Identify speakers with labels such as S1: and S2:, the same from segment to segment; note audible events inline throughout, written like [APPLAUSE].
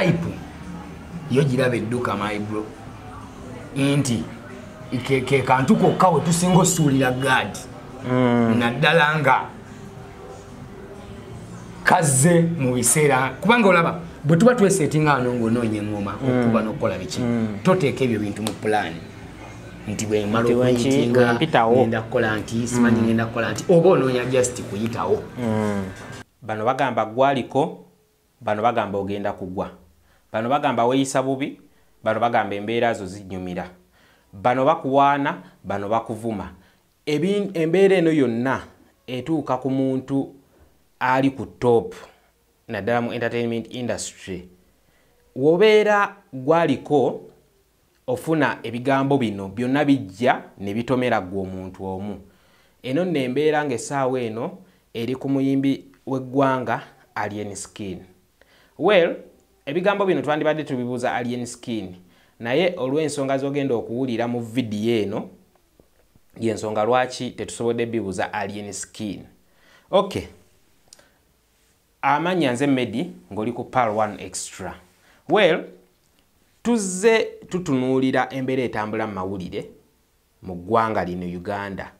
S1: type. Yo giraba edduka maibro nti ke, ke kantu kokka we tusinga osuulira gaadi
S2: Mm.
S1: naddala nga kazze mu biseera. Kubanga olaba bwe tuba tweseetinga wano ngaonoonya eŋŋoma okuba n'okukola biki toteeka ebyo bintu mu pulaani nti bwemala
S2: Nti wenki-
S1: okuyitinga ngenda kukola nti simanyi ngenda kukola nti oba onoonya just kuyitawo.
S2: Bano bagamba gwaliko bano bagamba ogenda kugwa bano bagamba weeyisa bubi bano bagamba embeera zo zinyumira bano bakuwaana bano bakuvuma. Embeera eno yonna etuuka ku muntu ali ku top naddala mu entertainment industry. Wobeera gwaliko ofuna ebigambo bino byonna bijja ne bitomera ggwe omuntu omu. Eno nno embeera ng'essaawa eno eri ku muyimbi w'eggwanga alien skin. Well ebigambo bino twandibadde tubibuuza alien skin. Naye olw'ensonga z'ogenda okuwulira mu vidiyo eno yensonga lwaki tetusobodde bibuuza alien skin? Okay amanya nze medi ng'oli ku pal 1 extra. Well tuzze tutunuulira embeera etambula mu mawulire mu ggwanga lino uganda.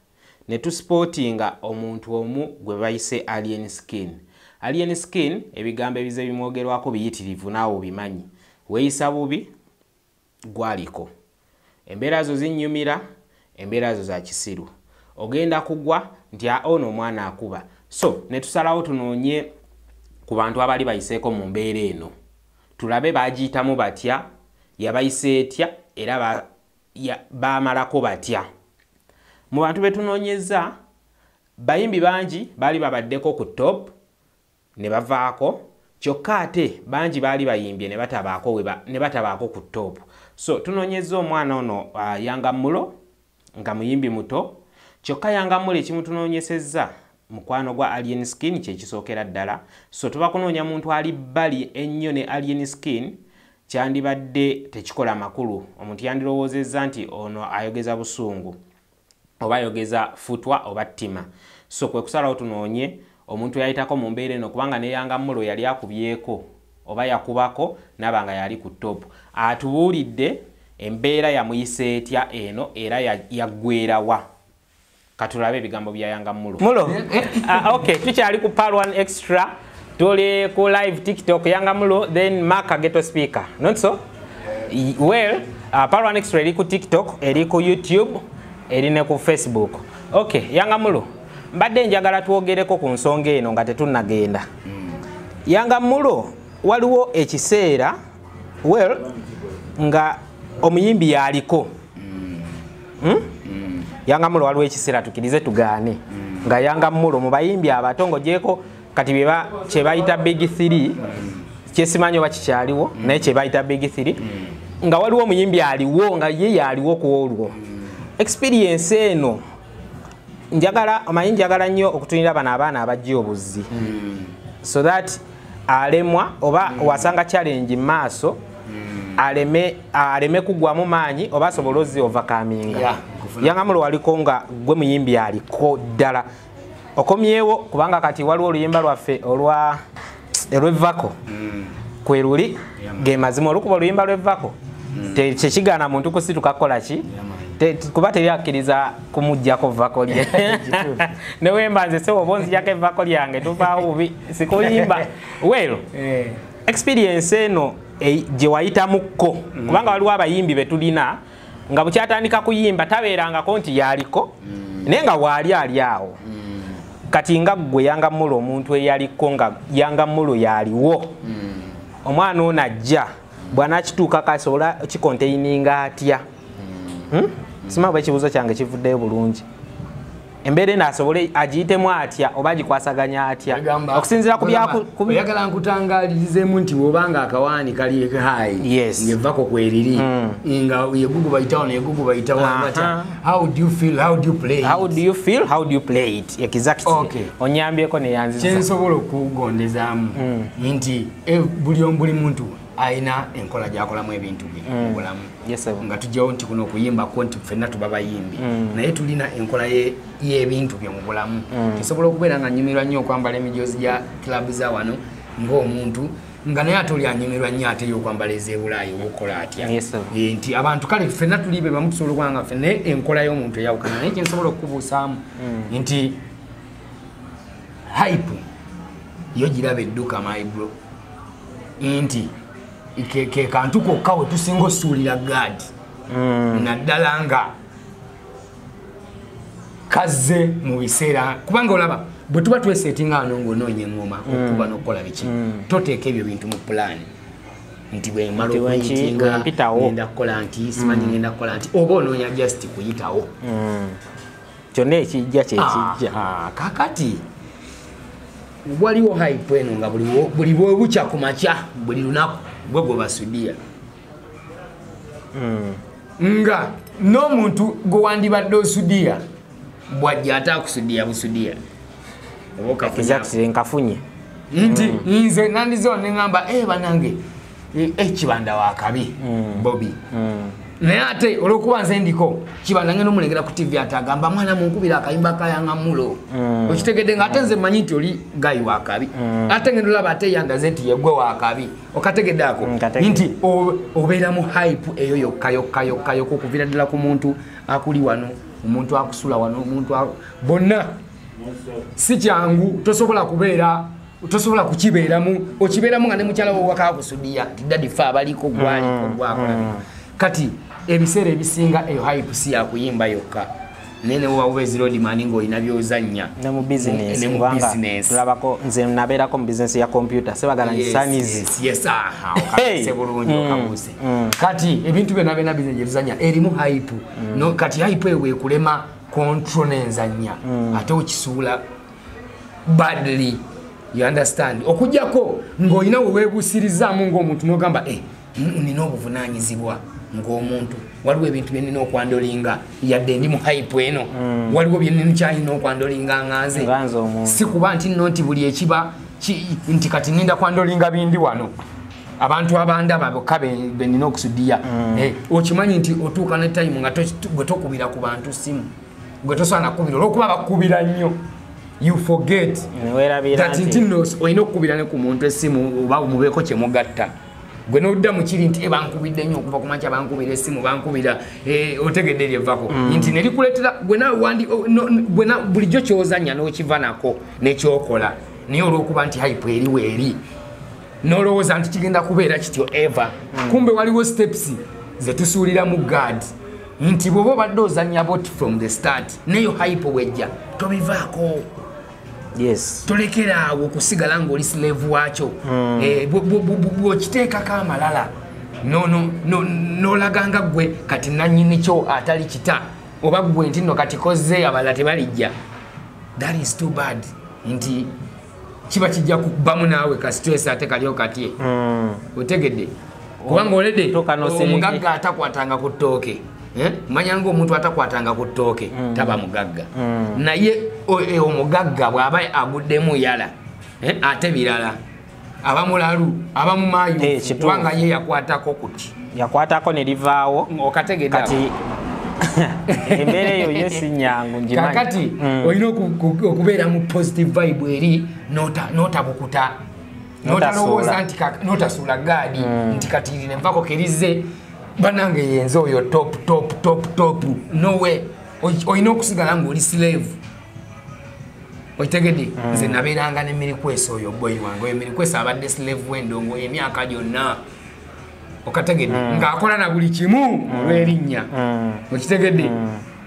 S2: Ne tusipootinga omuntu omu gwe bayise alien skin alien skin ebigambo ebize bimwogerwako biyitirivu naawe obimanyi. Weeyisa bubi gwaliko. Embeera zo zinnyumira embeera zo za kisiru. Ogenda kugwa nti "Ah, ono omwana akuba. So ne tusalawo tunoonye ku bantu abaali bayiseeko mu mbeera eno. Tulabe bagiyitamu batya? Yabayise etya? Era baamalako batya? Mu bantu be tunoonyeza bayimbi bangi baali babaddeko ku top ne bavaako kyokka ate bangi baali bayimbye ne batabaako ku top. So tunoonyeza omwana ono uh, yangammulo nga muyimbi muto kyokka yangammulo ekimutunoonyesezza mukwano gwa alien skin kyekisookera ddala. So tuba kunoonya muntu ali bbali ennyo ne alien skin kyandibadde tekikola makulu. Omuntu yandirowoozezza nti ono ayogeza busungu oba ayogeza futwa oba ttima. So kwe kusalawo tunoonye omuntu yayitako mu mbeera eno kubanga neyanga mulo yali akubyeko oba yakubako naba nga yali ku top. Atubuulidde embeera yamuyisa etya eno era ya- yaggwerawa katulabe ebigambo bya yanga mulo. Mulo? Uh, [LAUGHS] okay tukyali ku pal 1 extra tuli ku live tiktok yanga mulo then mark ageto speaker. Not so? Well uh, pal 1 extra eri ku tiktok eri ku youtube eri ne ku facebook. Okay yanga mulo mbadde njagala twogereko ku nsonga eno nga tetunnagenda. Yanga mulo waliwo ekiseera well nga omuyimbi yaliko hmm? yanga mulo waliwo ekiseera tukirize tugaane. Nga yanga mulo mu bayimbi abato ng'ogyeko kati byeba kyebayita big 3 kyesimanyi oba kikyaliwo naye kyebayita big 3 nga waliwo omuyimbi aliwo nga ye yaliwo ku olwo. Experience eno njagala omanyi njagala nnyo okutunira bano abaana abajja obuzzi. So that alemwa oba wasanga challenge mu maaso aleme aleme kugwamu maanyi oba asobole ozzi ovakaminga
S1: Yeah, kufuna.
S2: yangamulo waliko nga gwe muyimbi aliko ddala. Okomyewo kubanga kati waliwo oluyimba lwaffe olwa olwevako kwe luli ge mazima olukuba oluyimba lwevako Te- tekigaana muntu kusituka kukola ki kuba teryakkiriza kumugjako vako lye. [LAUGHS] Newemba nze sewo oba onzijako evako lyange tuvaawo bubi sikuyimba. [LAUGHS] Weero experience eno eh, gye wayitamuko kubanga waliwo abayimbi betulina nga bukyatandika kuyimba tabeerangako nti yaliko naye nga waali ali awo. Kati nga gwe yangamulo omuntu eyaliko nga yangamulo yaliwo omwana ono ajja bwanakituuka kasobola kikonteininga atya? Hmm? Simanyi oba ekibuuzo kyange kivuddeyo bulungi. Embeera eno asobole agiyitemu atya oba agikwasaganya atya?
S1: Agamba-
S2: okusinziira ku byaku-
S1: Agamba,
S2: ku bi-
S1: oyagala nkutangalirizemu nti bwobanga akawaani kali hayi
S2: Yes.
S1: ngevako kweriri nga yegugu bayitawo neyegugu bayitawo
S2: Aha.
S1: bata how do you feel how do you play
S2: how do you feel how do you play it? Exactly.
S1: Okay.
S2: onyambyeko neyanziza
S1: kyensobola okugondezaamu nti eh, buli omu- buli muntu alina enkola gyakolamu ebintu bye mu bulamu
S2: Yes, sir.
S1: nga tujjawo nti kuno okuyimbako nti ffenna tuba bayimbi naye tulina enkola ye- y'ebintu bye mu bulamu. Kisobola okubeera nga nyumirwa nnyo okwambala emijoozi gya kilabu za wano ng'omuntu nga naye ate oli anyemerwa nnyo ate yokwambala ezebulaayi obaokola atya. Eh, nti abantu kale ffenna tuli be bamu tusobola okuba nga ffenna naye enkola y'omuntu eyawukana naye kyensobola okubuusaamu nti hype yo giraba edduka maibro nti ke, kantu kokka we tusinga osuulira gaadi naddala nga kazze mu biseera. Kubanga olaba bwe tuba tweseetinga wano ng'onoonya eŋŋoma okuba n'okukola biki toteeka ebyo bintu mu pulaani nti bwemala ngenda kukola nti simanyi ngenda kukola nti oba onoonya just kuyitawo.
S2: Kyonna ekijja kyekijja
S1: Ah, kakati waliwo hype eno nga buli bwebukya ku makya buli lunaku gwe basudiya nga n'omuntu gwe wandibadde osudiya bwajja ate akusudiya busudiya
S2: nkafunye
S1: nti nze nandizewo neŋamba e banange e- ekibanda wakabi bobi naye ate olwokuba nze ndiko kibanda ngenda omulengera ku tv ate agamba mwana munkubira akayimba kayanga mulo okitegedde nga ate nze manyi nti oli gayi wakabi. Ate ngenda olaba ate yandaze nti yegwe wakabi. Okategedde ako?
S2: Mm,
S1: nti obeera mu hype eyo yokka yokka yokka yokka okuvira ddala ku muntu akuli wano omuntu akusula wano omuntu bonna. Si kyangu tosobola kubeera tosobola kukibeeramu. Okibeeramu nga ne mukyala wo wakakusudiya nti dadi fe abaliko gwaliko gwakola kati ebiseera ebisinga eyo hype si yakuyimba yokka. Naye newoba ezirodimani ngaolina byozannya.
S2: Ne mu bizinesi
S1: Ne mu
S2: kubanga
S1: business.
S2: tulabako nze nabeerako mu bizinesi ya computer. Sebagala
S1: yes, aha, [LAUGHS]
S2: Hey!
S1: okabuse bulungi okabuse kati ebintu byonna byonna bizinesi gyetuzanya erimu hype. No, kati hype eyo wekulema kontro nenzanya ate okisuula badly you understand? Okujjako ng'olina weweebuusirizaamu ng'omuntu n'ogamba "Eh, mm, nina obuvunanyizibwa ng'omuntu. Waliwo ebintu byenina okwandolinga. Yadde ndi mu hype eno. Waliwo byenkyalina okwandolinga nga nze. Si kuba nti nno nti buli ekiba ki- nti kati ninda kwandolinga bindi wano. Abantu abandaba bokka be- benina okusudiya Eh, okimanyi nti otuuka ne time nga gwe tokubira ku bantu simu. Gwe tosobola nakubira olwokuba bakubira nnyo. You forget nti nno olina okukubira ne ku muntu essimu oba mubeeko kyemugatta gwe nodda mukiri nti "Eh, bankubidde nnyo okuva ku makya bankubira essimu bankubira eh, otegedde eryevako nti nelikuleetera gwe bulijjo kyozanya n'okiva nako nekyokola naye olwokuba nti hype eri nolowooza nti kigenda kubeera kityo eva kumbe waliwo steps zetusuulira mu gad nti bw'oba obadde ozanya bot from the start neyo hype bwejja tobivaako tolekera awo okusigala ngaoli slave Eh, bwe- bwe- bwe- bw'okiteekako amalala no- no- no- n'olaga nga gwe kati nanyini kyo atali kita oba gwe nti nno kati koze abalala tebalijja. That is too bad. Nti kiba kijja kubamu naawe ka stress ate kalio katye. Otegedde. Kubanga
S2: n'osereke.
S1: omugagga atakwatanga ku ttooke Eh? manya ngaomuntu atakwatanga ku ttooke taba mugagga. Naye o- e, omugagga bw'aba aguddemu yala eh, ate birala aba mulalu aba
S2: Eh,
S1: kubanga ye yakwatako kuti
S2: yakwatako ne livaawo.
S1: Okategedde awo?
S2: kati [LAUGHS] embeera eyo yo si nyangu
S1: kakati
S2: Mm.
S1: olina oku- ku- okubeera mu positive vibe eri nota- notabukuta. Notalowooza nti notasuula gaadi nti kati nenvako kerize banange yenze oyo top top top top nowe olina okusigala ngaoli slave. Okitegedde nze nabeeranga ne mirikwesa oyo boyi wange. Oyo mirikwesa abadde slave wendongo emyaka gyonna. Okategedde ng'akola na buli kimu olw'erinnya. Okitegedde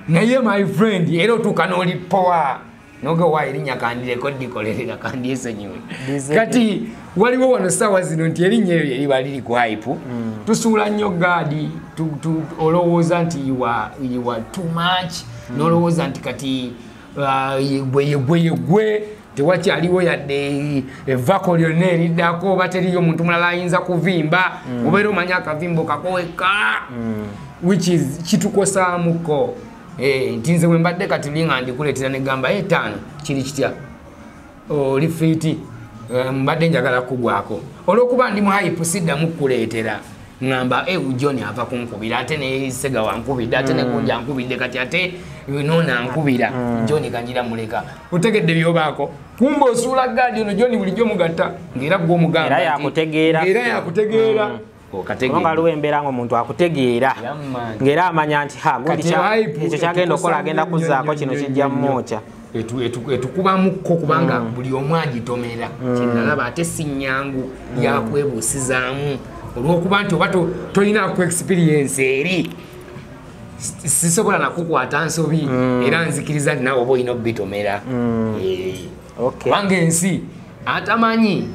S1: naye my friend era otuuka n'oli powa nogewa erinnya kandireko dikolerera kandyesonyiwe kati waliwo wano saawa zino nti erinnya eryo eriba liri ku hype. Tusuula nnyo gaadi olowooza nti are too much. Nolowooza nti kati ah, yegwe yegwe yegwe tewakyaliwo yadde evako lyonna eriddako oba teriyo omuntu mulala ayinza kuvimba obeera omanya akavimbo kakoweka which is kitukosaamuko. Eh, nti nze wembadde kati linga ndikuleetera negamba etaano kiri kitya? Oli fiiti. Eh, mbadde njagala kugwako olwokuba ndi mu hype siddamu kuleetera ŋŋamba e john ava kunkubira ate ne sega wankubidde ate ne kunja ankubidde kati ate noona ankubira john kanjira muleka. Otegedde byobaako. Kumba osuula gaadi ono john bulijjo mugatta ngaera gwe omugamba
S2: Era
S1: nti-
S2: yakutegeera.
S1: Ngaera yakutegeera
S2: kubanga waliwo embeera nga omuntu akutegeera ng'era amanya nti ha
S1: Kati
S2: kya- ekyo kyagenda okola agenda kuzaako kino kijja
S1: nnyo, nnyo.
S2: mumwokya
S1: Etu- etu- etukubamukko kubanga buli omu agitomera. Kyenalaba ate si nnyangu yakwebuusizaamu. Olwokuba nti oba to- tolinaku experience eri sisobola nakukwata nsobi. Era nzikiriza nti nawe oba olina obitomera.
S2: Okay.
S1: kubanga ensi atamanyi.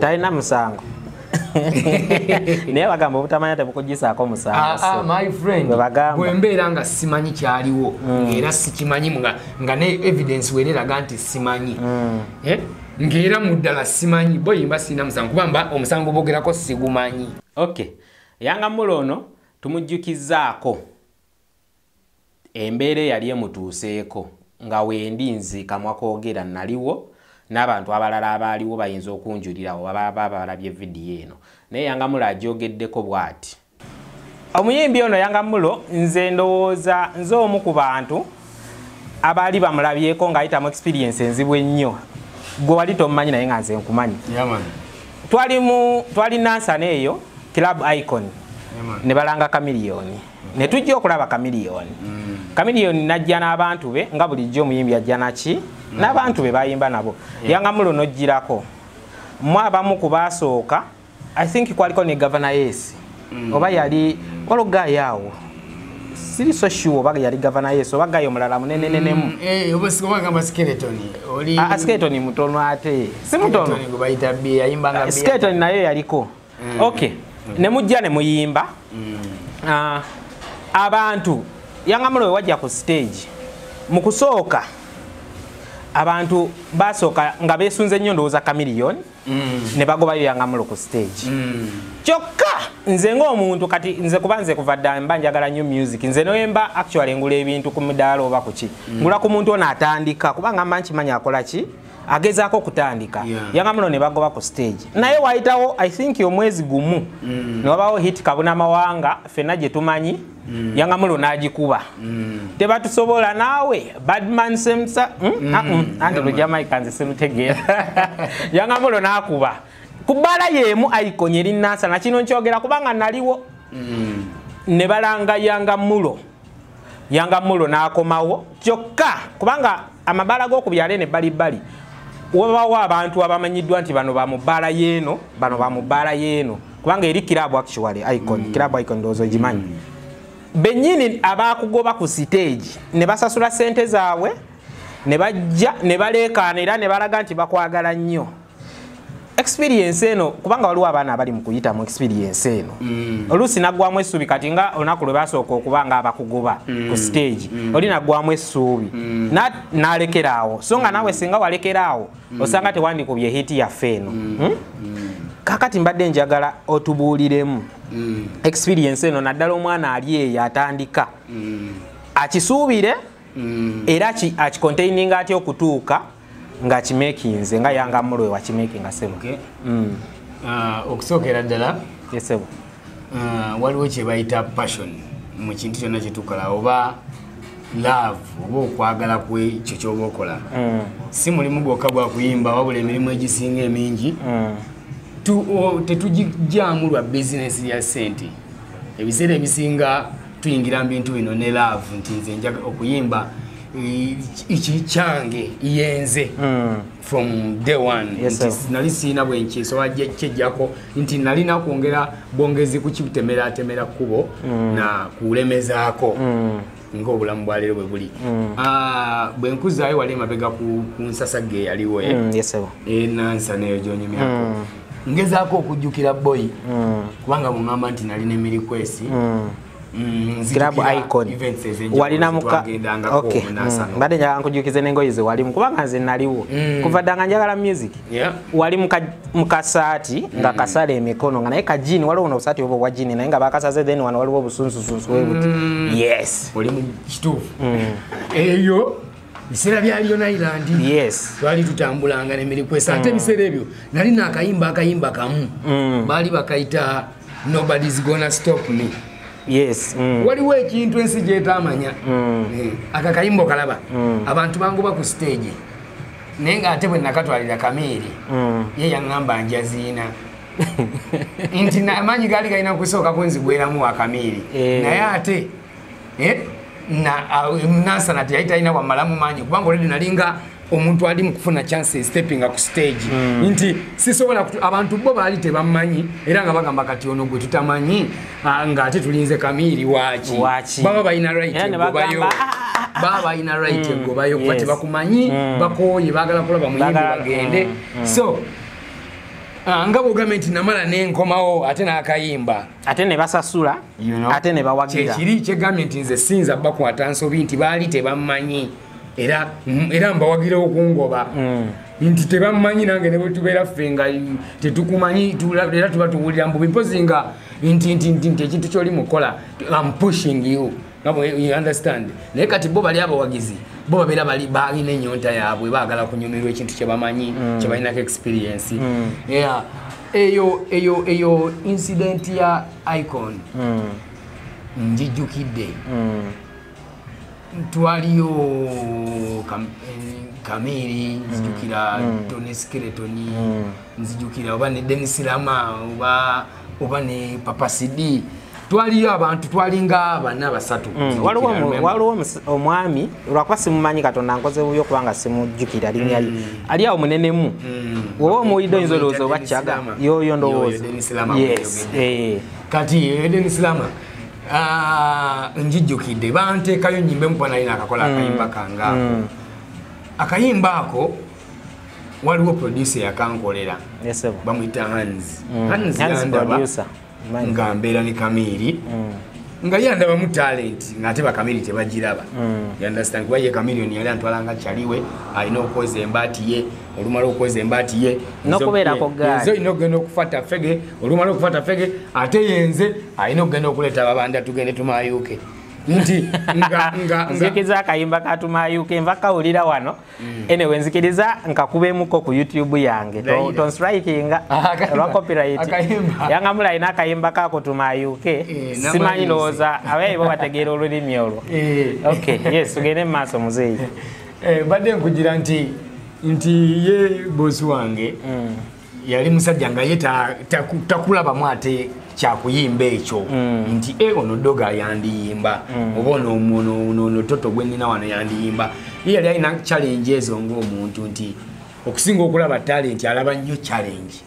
S1: Talina musango [LAUGHS]
S2: naye bagamba obutamanya tebukugisaako musango
S1: Ah, ah, mbeera nga simanyi kyaliwo era sikimanyi nga, ne evidence wera eraga nti simanyi. Eh? ng'era mu ddala simanyi boyimba sirina musango. Kuba mba omusango bogerako sigumanyi.
S2: Ok yanga mulo ono tumujjukizaako. Embeera eyali emutuuseeko nga wendi nzi kamwa koogera naliwo n'abantu abalala abaaliwo bayinza okunjulira oba baba balabye vidiyo eno. Naye yanga mulo agyogeddeko bw'ati. Omuyimbi ono yanga mulo nze ndowooza nze omu ku bantu abaali bamulabyeko ng'ayitamu experience enzibu ennyo. Gwe wali tomumanyi naye nga nze nkumanyi. Twali mu twali nansana eyo club icon. Ne balanga kamiliyoni ne tujja okulaba kamiliyoni kamiliyoni najja n'abantu be nga bulijjo omuyimbi ajja naki n'abantu be bayimba nabo. Yanga mulo nojjirako mu abamu ku baasooka i think kwaliko ne gavana yes oba yali waliwo gayo awo? Siri so sure oba yali gavana yes oba gayo omulala munenenenemu? Asketoni mutono ate. Si mutono.
S1: Skeleton gwe bayita bye yayimbanga bye.
S2: skeleton nayo yaliko. Ok nemujja ne muyimba. Ah, abantu yangamulo we wajja ku stage. Mu kusooka abantu basooka nga besunze nnyo ndowooza kamiliyoni ne bagobayo yangamulo ku stage.
S1: Mm.
S2: kyokka nze ng'omuntu kati nze kuba nze kuva dda mba njagala nnyo music nze noyemba actually ngula ebintu ku midaala oba ku ki. Ngula ku muntu ono atandika kubanga mba nkimanyi akola ki agezaako kutandika
S1: Yeah.
S2: yangamulo ne bagoba ku stage. Naye wayitawo i think omwezi gumu ne wabawo hit kabuna mawanga ffenna gye tumanyi yangamulo n'agikuba. Tebatusobola naawe badman semsa Hmm? Ah, mm. anti lujamaika nze sirutegeera. [LAUGHS] Yangamulo n'akuba. Ku bbaala y'emu ayikonye eri nansana kino nkyogera kubanga naliwo. Ne balanga yanga mulo yanga mulo n'akomawo. Kyokka kubanga amabaala g'oku byalo eno ebbalibbali wabawo abantu abamanyiddwa nti bano ba mu bbaala y'eno bano ba mu bbaala y'eno kubanga eri kirabu actually icon kirabu icon ndowooza ogimanyi bennyini abakugoba ku siteegi ne basasula sente zaabwe ne bajja ne baleekaana era ne balaga nti bakwagala nnyo experience eno kubanga waliwo abaana abali mu kuyita mu experience eno. Oluusi naggwamu essuubi kati nga olunaku lwe basooka okuba nga abakugoba ku stage oli naggwamu essuubi. Na- n'alekeraawo so nga naawe singa walekeraawo osanga tewandikubye hiti yaffe eno. Hmm? kakati mbadde njagala otubuuliremu. Experience eno naddala omwana ali eyo atandika. Akisuubire era ki- akikontaininga atya okutuuka ngaakimekinze nga yanga mulwe wakimekinga sebo.
S1: Okay. Ah, okusookera ddala
S2: yesebo
S1: ah, waliwo kye bayita passion mu kintu kyonna kyetukola oba love oba okwagala kwekyo kyoba okola. Si mulimu gwokka gwa kuyimba wabula emirimu egisinga emingi. Tu- o- tetugijjaamu lwa bizinesi ya sente ebiseera ebisinga tuyingira mu bintu bino ne love nti nze okuyimba iki kyange yenze from day one. Nti nali siina bwenkisobola kyejjako nti nalina kwongera bwongezi ku kitemeratemera kkubo na kulemezaako. Ngaobulamu bwaleero bwe buli. Ah, bwe nkuzaayo wali emabega ku eyaliwo eh.
S2: yesebo
S1: enansa neyo gyonyumyako ngezaako okujjukira boyi kubanga muŋamba nti nalina emirikwesi
S2: club icon. walina muka Okay. Mm. mbadde njagala nkujukize n'engoye ze walimu kubanga nze naliwo. Kuva dda nga njagala music. Wali muka- mukasaati nga kasala emikono nga naye kajini waliwo nobusaati obwo obwa jini naye nga bakasaze then wano waliwo obusunsusunsu webuti yes.
S1: Oli mu kituufu. Eyo biseera bya lion island
S2: yes.
S1: Twali tutambulanga nemirikwesa ate ebiseera ebyo. Nali naakayimba akayimba kamu. Baali bakayita nobody's gonna stop me.
S2: yes mm.
S1: Waliwo ekintu ensi gyetamanya
S2: Mm.
S1: Eh, aka kayimba okalaba abantu banguba ku stage. Naye ngaate bwe nakatwalira kamiiri
S2: Mm.
S1: ye yaŋŋamba njaziina. [LAUGHS] Nti amaanyi gaali galina kusooka kunzigweramu wa kamiiri
S2: Eh.
S1: naye ate eh, na- awo, nansana teyali talina wamalamu maanyi kubanga oledi nalinga omuntu ali mukufuna chance steppinga ku stage. Nti sisobola abantu bo baali tebammanyi era nga bagamba kati ono gwe tutamanyi ah, ng'ate tulinze kamiiri waaki. Baba balina right egobayo
S2: "Ah, ah,
S1: baba balina right egobayo kuba tebakumanyi bakooye baagala kulaba muyimbi bagende. So ah, nga bwogambye nti namala nenkomawo ate n'akayimba.
S2: Ate ne basasula ate ne bawagira.
S1: Kyekiri kyegambye nti nze sinza bakwata nsobi nti baali tebammanyi era mm, era mbawagira okungoba. Nti tebammanyi nange ne bwetubeera ffe nga tetukumanyi tula- era tuba tuwulira mbu bipozi nga nti nti nti nti ekintu kyoli mukola am pushing you. You understand? Naye kati bo bali abawagizi bo babeera bali balina enyonta yaabwe baagala kunyumirwa ekintu kyebamanyi kyebalinako experience. Yeah. eyo eyo eyo incident ya icon. Njijjukidde twaliyo kam, eh, kamiri nzijukira tony skeletoni nzijukira oba ne denis lama oba oba ne papa sidi. Twaliyo abantu twalinga bana basatu.
S2: Waliwo omwami lwakuba simumanyi katonda nkoze bubi okubanga simujjukira linnya lye ali awo munenemu woba omuwulidde oyinza olowooza oba kyaga? Yoyo ndowooza
S1: gweyogedde.
S2: eh.
S1: kati eden silama ah, njijjukidde. Banteekayo nyimbe mpuba nalina akakola akayimba kange ako. Akayimba ako waliwo producer yakankolera. Bamwita hans hans yandaba nga mbeera ne kamiiri nga yandabamu talent ngaate bakamiri tebagiraba. Yunderstand kuba ye kamilioni yali antwalanga kyaliwe alina okwoza embaati ye olumala okwoza embaati ye. Nze olina okugenda okufata fege olumala okufata fege ate yenze alina okugenda okuleeta babanda tugende tumayuke nti [LAUGHS]
S2: nzikiriza akayimba katumayuke nva kawulira wano. Anyway nzikiriza nkakubemuko ku youtube yange. Tonstrikinga olwa [LAUGHS] copyright.
S1: akayimba.
S2: yangamula alina akayimba kako tumayuke
S1: Eh,
S2: simanyi lowooza abayibo bategeera olulimi olwo. [LAUGHS]
S1: Eh.
S2: okay yes tugende mu maaso muzeeyi.
S1: Eh, badde nkugira nti nti ye bosi wange yali musajja nga ye ta- taku- takulabamu ate kyakuyimba ekyo. Nti e ono doga yandiyimba. Oba ono ono- ono ono toto gwe nina wano yandiyimba. Ye yali alina challenge ezo ngaomuntu nti okusinga okulaba talenti alaba nnyo challenge.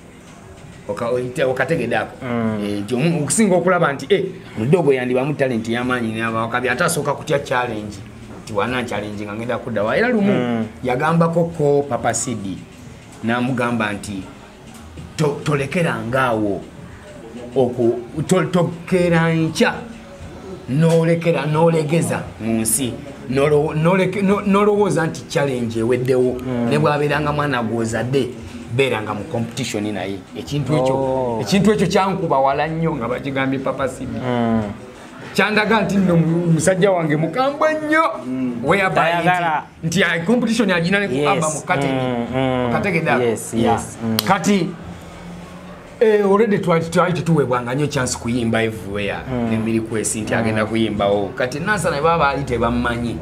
S1: Oka- oyite- okategedde ako. Eh, okusinga okulaba nti mudogo yandibamu talenti yamaanyi nabawakabi ate asooka kutya challenge. Nti wana challenge nga ngenda kuddawa era lumu yagambako ko papa sidi namugamba nti to- tolekerangaawo tokera nkya nolekera nolegeza mu nsi nolowooza nti challenge eweddewo ne bwabeeranga mwana gwozadde beeranga mu competition naye ekintu ekyo
S2: Oh.
S1: kyankuba wala nnyo nga bakigambye papa sidi kyandaga nti nno mu- musajja wange mukambwe nnyo whereby
S2: Tayagala.
S1: nti- ah, competition agina ne kukamba
S2: Yes.
S1: mu kateni
S2: Mm, mm.
S1: okategedde ako?
S2: Yes,
S1: Yeah.
S2: yes. Mm.
S1: kati eh, already twali tetuweebwanga nnyo chance kuyimba everywhere. Nemiri kwesi nti agenda kuyimbawo. Kati nansana baba baali tebammanyi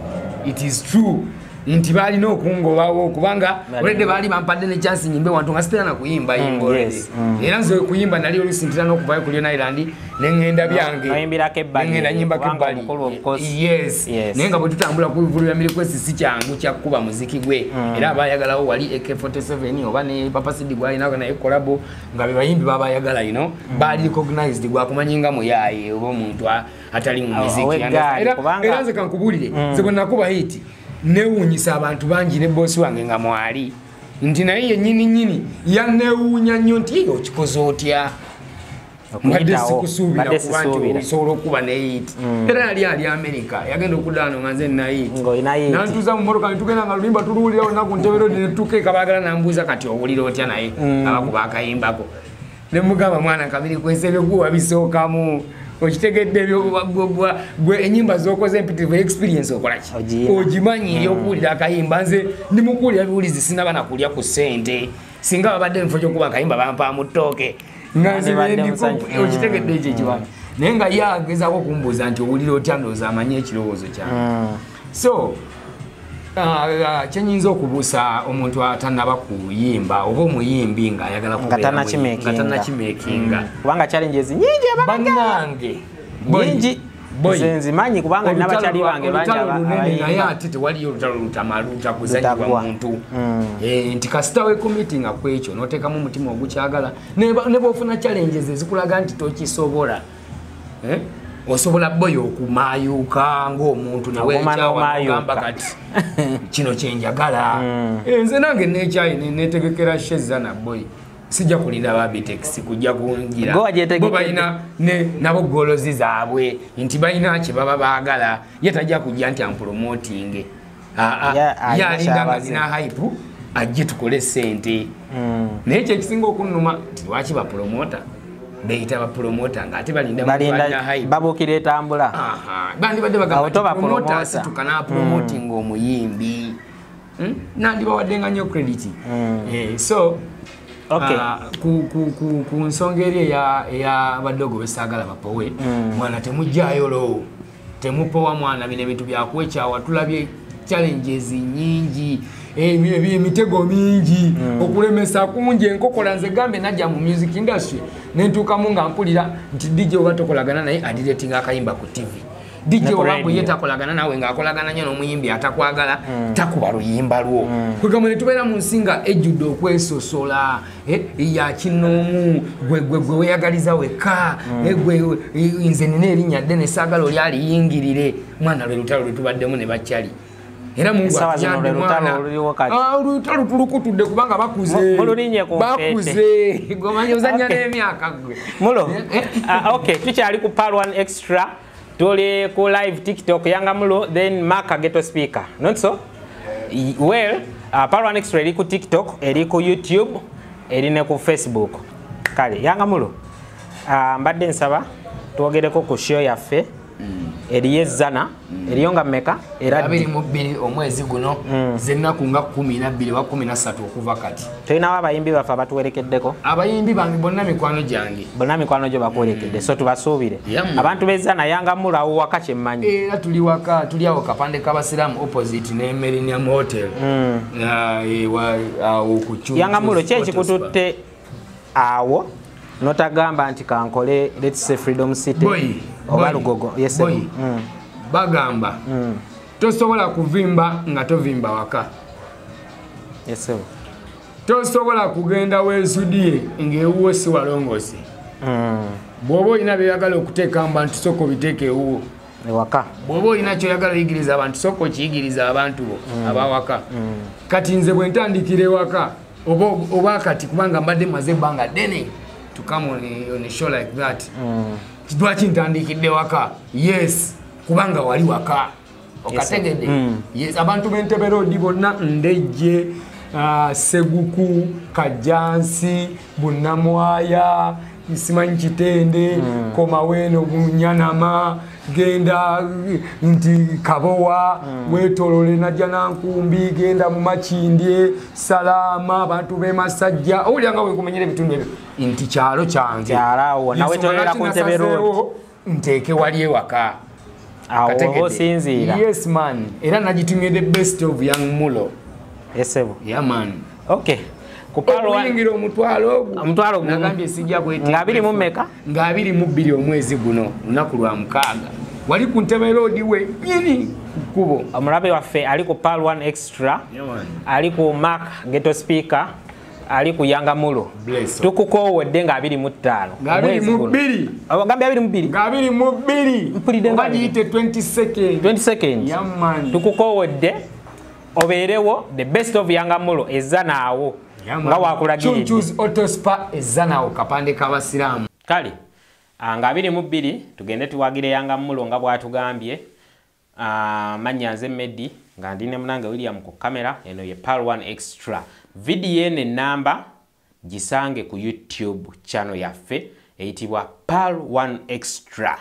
S1: it is true nti balina okungobawo kubanga
S2: Bali-
S1: already baali bampadde ne chance nyimbe wantu nga sitera yimba mm,
S2: yes, mm.
S1: era nze kuyimba nali olusintira n'okuvayo ku Lion Island neŋŋenda byange. neŋŋenda nyimbako ebbali. yes.
S2: Yes.
S1: naye nga bwe tutambula ku bya mirikwesi si kyangu kyakkuba muziki gwe. Era abayagalawo wali ak47 oba ne papa sidi gwalinako naye kolabo nga be bayimbi babayagala ino baali recognized gwakumanyi nga muyaye oba omuntu atali mu
S2: ow'eggaali,
S1: Era- nze kankubuulire nze bwe nakuba hiti newuunyisa abantu bangi ne boosi wange nga mwali. Nti naye yennyini nyini yanewuunya nnyo nti "Ye, okikoze otya? Mbadde sikusuubira kuba nti osobola okuba ne hit era yali ali amerika yagenda okuddaano nga nze hit. nantuuza mu motoka netugenda nga lulimba tuluwulira wonna ku ntebe rodi netutuuka eka baagala nambuuza kati owulira otya naye? Abakuba akayimbako ne mugamba mwana kabiri kwensebyo gwe wabisookamu okitegedde gwe- enyimba zokoze empitivu experience okolaki ogimanyi eyokuwulira akayimba. Nze ndi mukuwulira biwulizi sinaba nakulya ku ssente. Singa babadde mufo kyokuba akayimba bampa mu ttooke nga
S2: Yandibadde
S1: nze
S2: musanyufu.
S1: ndiko okitegedde ekyo ekibantu naye nga ye agezaako okumbuuza nti owulira otya ndowooza amanye ekirowoozo kyange. So ah, ah, kyenyinza okubuusa omuntu atannaba kuyimba oba omuyimbi ng'ayagala
S2: Nga
S1: kubeera
S2: tannakimakinga.
S1: nga tannakimakinga
S2: kubanga challenges nyingi
S1: boy,
S2: nyingi
S1: boy.
S2: nze nzimanyi kubanga nina bakyali bange bangi
S1: olutalo
S2: aba-
S1: lunene naye
S2: abayimba
S1: ate tewaliyo olutalo lutama lutakuzanyibwa
S2: Lutagwa.
S1: muntu. Eh, nti kasita wekomitinga ku ekyo n'oteekamu omutima ogukyagala. Ne bwofuna challenges ezikulaga nti tokisobola. Eh? Osobola boy okumayuka ng'omuntu
S2: Oguma n'omayuka.
S1: newegamba kati kino kyenjagala Eh, [LAUGHS] nze nange nekyayi ne- netegekera sheza na boy. Sijja kulinda babitex kujja kunjira
S2: Gwe wagyetegekedde?
S1: bo balina nabo golozi zaabwe nti balina kye baba baagala. Ye tajja kujja nti ampromoting.
S2: Ya- alina
S1: yalinda nga zina hype ajje tukole sente naye kyekisinga okunuma nti lwaki bapromota beyita bapromota ngaate balinda muntu alina
S2: balinda
S1: hype
S2: babuukira etambula.
S1: Bandibadde
S2: promoter.
S1: asituka napromoting omuyimbi. Hmm? nandibawaddenga nnyo credit. Eh, so
S2: Okay.
S1: ah, ku- nsonga eri eya- ey'abadogo besaagala bapowe mwana temugjayo lo. Temupowa mwana bino ebintu byakwekyawa tulabye challenges nyingi emitego mingi. Okulemesa kungi enkokola nze gambe najja mu music industry. Nentuukamu nga mpulira nti dj oba tokolagana naye adiretinga akayimba ku tv dj
S2: Ne ku
S1: oba bwe ye takolagana nawe ng'akolagana nnyo n'omuyimbi atakwagala takuba luyimba lwo. Kwegamba ne tubeera mu nsi nga ejjudde okwesosola eh, ya kinoomu gwe weeyagaliza wekka eh, gwe eh, nze nina erinnya ddene saagala oli aliyingirire. Mwana lwe lutalo lwe tubaddemu ne bakyali era
S2: kati.
S1: Ah, olutalo tulukutudde kubanga bakuze.
S2: Mu- mululinye ku nfeete.
S1: bakuze. [LAUGHS] Gomanyi ozanya n'emyaka gwe.
S2: Mulo.
S1: Eh,
S2: uh, okay. Tukyali ku pal 1 extra. Tuli ku live tiktok yanga mulo then mark geto speaker. Not so? Well uh, pal 1 extra eri ku tiktok eri ku youtube eri ne ku facebook. Kale yanga mulo. Uh, mbadde nsaba twogereko ku show yaffe eriyo ezzana eriyo nga mmeka? Era
S1: abiri mu bbiri omwezi guno zennaku nga kumi nabbiri wa kumi nasatu okuva kati.
S2: Tulinawo abayimbi baffe abatuwerekeddeko?
S1: Abayimbi bange bonna mikwano gyange.
S2: Bonna mikwano gyo bakuwerekedde so tubasuubire. Abantu bezzana yanga mulo awo waka kyemmanyi
S1: era tuli waka tuli awo kapande kabasiraamu opposite ne millennium hotel ewa- awo ku
S2: yanga mulo ki ekikututte awo notagamba nti kankole let's say freedom city oba
S1: boy,
S2: lugogo yes
S1: boy.
S2: mm.
S1: Bagamba. Tosobola kuvimba nga tovimba waka.
S2: Yes sir.
S1: tosobola kugenda weesudye ng'ewuwo si walongose
S2: mm.
S1: bw'oba olina byeyagala okuteeka mu bantu sooka obiteeka ewuwo.
S2: Ewaka
S1: bw'oba olina kyoyagala oyigiriza abantu sooka okiyigiriza abantu bo abawaka kati nze bwe ntandikira ewaka oba kati kubanga mbadde maze ebbanga ddene to come on a show like that lwaki ntandikidde waka? Yes. Kubanga wali waka. Okategedde. Yes abantu b'entebe roodi bonna ndejje ah, seguku kajansi bunamwaya simanyi kitende komaweeno bunyanama genda nti kabowa wetolole najja nankumbi genda mu makindye salaama abantu b'emasajja owulyanga wenkumenyera ebitundu ebyo? Nti kyalo kyange. Nteeke wali ewaka. Yes man. Era nagitumye the best of young mulo.
S2: Esebo
S1: yeah man.
S2: Okay.
S1: Okuyingira omutwalo
S2: Omutwalo
S1: nagambye sijja kweti
S2: Nga abiri mu mmeka?
S1: nga abiri mu bbiri omwezi guno lunaku lwa mukaaga wali ku ntebe roodi we nyini ku kkubo.
S2: Omulabe waffe ali ku pal 1 extra ali ku mark geto speaker ali ku yanga mulo.
S1: Bless.
S2: tukukowodde nga 25
S1: nga abiri mu bbiri.
S2: Gambye 22
S1: nga abiri mu bbiri.
S2: Mpulidde nga
S1: oba giyite 20 second
S2: 20 seconds. Tukukowodde obeerewo the best of yanga mulo ezza naawo. Nga wakulagiridde
S1: ezanawo kapande k'abasiraamu
S2: kale nga 22 tugende tuwagire yanga mulo nga bwatugambye. Ah, mannya nze medi nga ndi ne munange william ku kamera eno ye pal 1 extra. Vidiyo eno enamba gisange ku youtube channel yaffe eyitibwa pal 1 extra